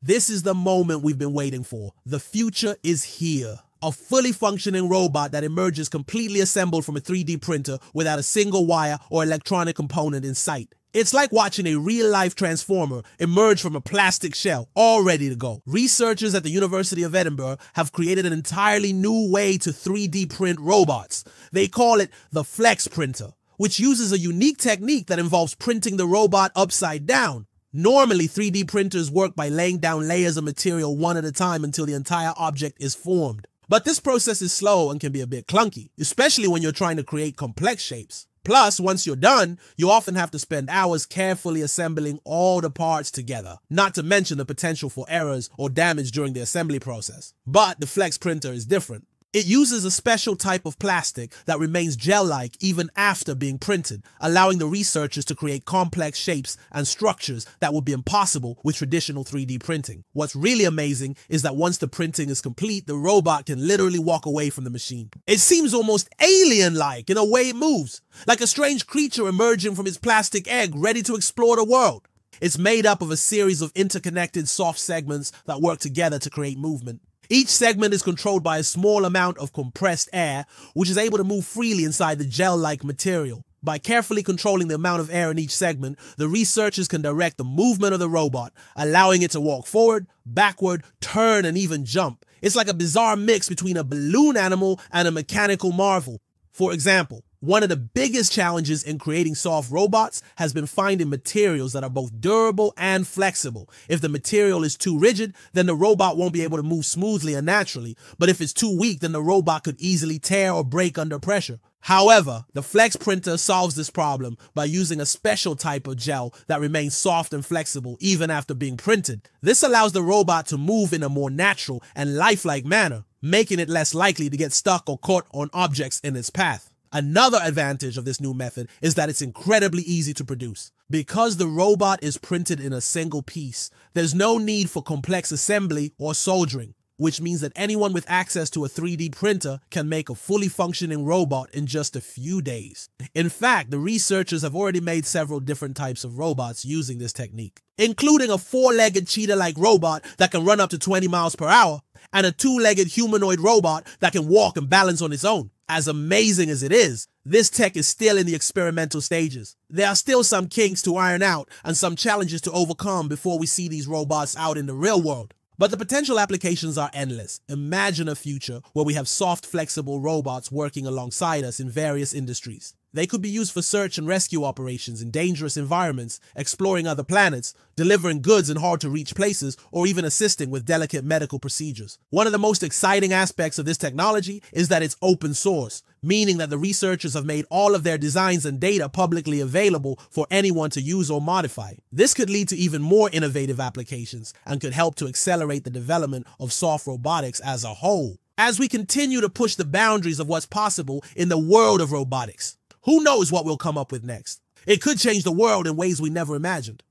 This is the moment we've been waiting for. The future is here. A fully functioning robot that emerges completely assembled from a 3D printer without a single wire or electronic component in sight. It's like watching a real life transformer emerge from a plastic shell, all ready to go. Researchers at the University of Edinburgh have created an entirely new way to 3D print robots. They call it the Flex Printer, which uses a unique technique that involves printing the robot upside down. Normally, 3D printers work by laying down layers of material one at a time until the entire object is formed. But this process is slow and can be a bit clunky, especially when you're trying to create complex shapes. Plus, once you're done, you often have to spend hours carefully assembling all the parts together, not to mention the potential for errors or damage during the assembly process. But the Flex printer is different. It uses a special type of plastic that remains gel-like even after being printed, allowing the researchers to create complex shapes and structures that would be impossible with traditional 3D printing. What's really amazing is that once the printing is complete, the robot can literally walk away from the machine. It seems almost alien-like in a way it moves, like a strange creature emerging from its plastic egg ready to explore the world. It's made up of a series of interconnected soft segments that work together to create movement. Each segment is controlled by a small amount of compressed air, which is able to move freely inside the gel-like material. By carefully controlling the amount of air in each segment, the researchers can direct the movement of the robot, allowing it to walk forward, backward, turn, and even jump. It's like a bizarre mix between a balloon animal and a mechanical marvel. For example, one of the biggest challenges in creating soft robots has been finding materials that are both durable and flexible. If the material is too rigid, then the robot won't be able to move smoothly and naturally. But if it's too weak, then the robot could easily tear or break under pressure. However, the Flex printer solves this problem by using a special type of gel that remains soft and flexible even after being printed. This allows the robot to move in a more natural and lifelike manner, making it less likely to get stuck or caught on objects in its path. Another advantage of this new method is that it's incredibly easy to produce. Because the robot is printed in a single piece, there's no need for complex assembly or soldering, which means that anyone with access to a 3D printer can make a fully functioning robot in just a few days. In fact, the researchers have already made several different types of robots using this technique, including a four-legged cheetah-like robot that can run up to 20 miles per hour, and a two-legged humanoid robot that can walk and balance on its own. As amazing as it is, this tech is still in the experimental stages. There are still some kinks to iron out and some challenges to overcome before we see these robots out in the real world. But the potential applications are endless. Imagine a future where we have soft, flexible robots working alongside us in various industries. They could be used for search and rescue operations in dangerous environments, exploring other planets, delivering goods in hard to reach places, or even assisting with delicate medical procedures. One of the most exciting aspects of this technology is that it's open source, meaning that the researchers have made all of their designs and data publicly available for anyone to use or modify. This could lead to even more innovative applications and could help to accelerate the development of soft robotics as a whole. As we continue to push the boundaries of what's possible in the world of robotics, who knows what we'll come up with next? It could change the world in ways we never imagined.